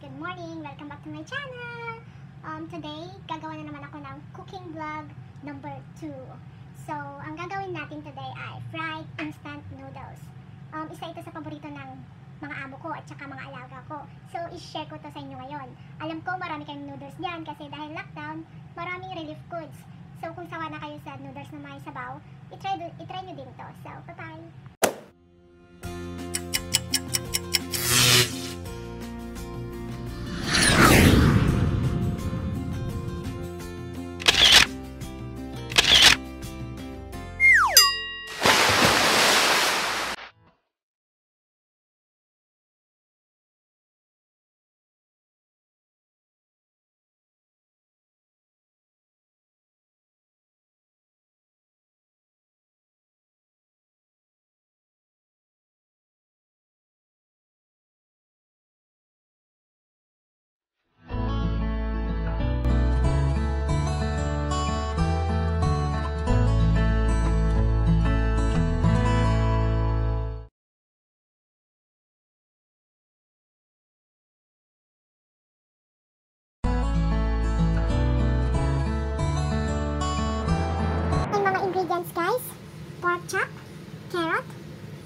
Good morning! Welcome back to my channel! Um, today, gagawa na naman ako ng cooking vlog number 2. So, ang gagawin natin today ay fried instant noodles. Um, isa ito sa paborito ng mga amo ko at saka mga alaga ko. So, i-share ko to sa inyo ngayon. Alam ko marami kayong noodles diyan kasi dahil lockdown, maraming relief goods. So, kung sawa na kayo sa noodles na may sabaw, itry, itry nyo din to. So, bye-bye!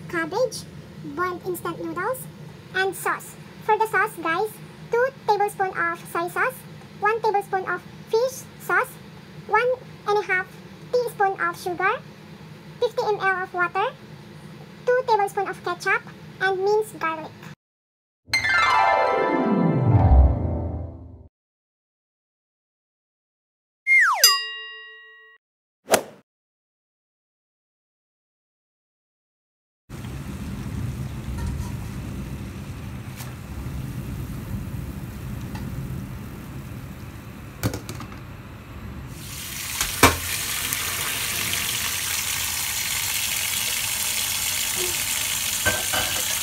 Cabbage, boiled instant noodles, and sauce. For the sauce guys, 2 tablespoon of soy sauce, 1 tablespoon of fish sauce, 1 and a half teaspoon of sugar, 50 ml of water, 2 tablespoon of ketchup, and minced garlic. So, ito na siya guys.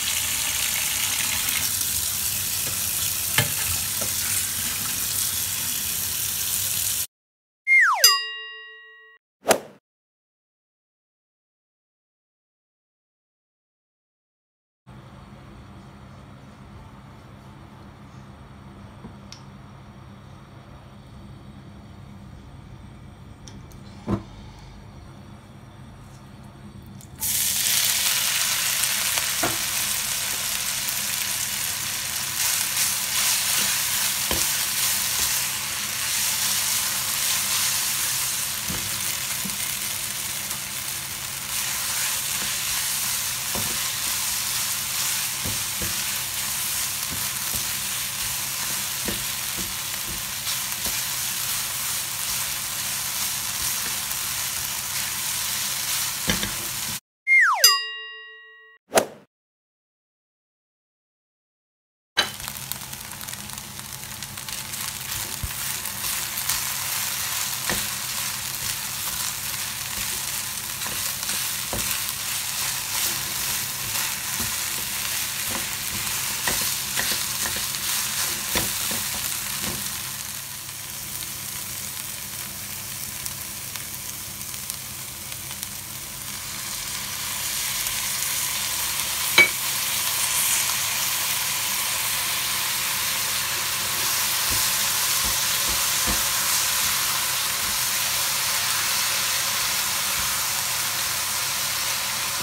Aking